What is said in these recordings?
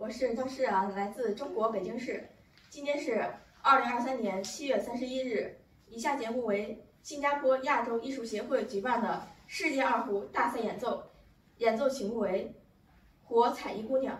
我是张诗然，来自中国北京市。今天是二零二三年七月三十一日。以下节目为新加坡亚洲艺术协会举办的世界二胡大赛演奏，演奏曲目为《火彩衣姑娘》。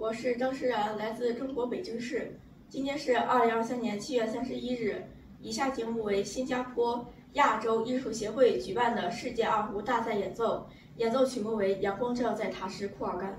我是张诗然，来自中国北京市。今天是二零二三年七月三十一日。以下节目为新加坡亚洲艺术协会举办的世界二胡大赛演奏，演奏曲目为《阳光照在塔什库尔干》。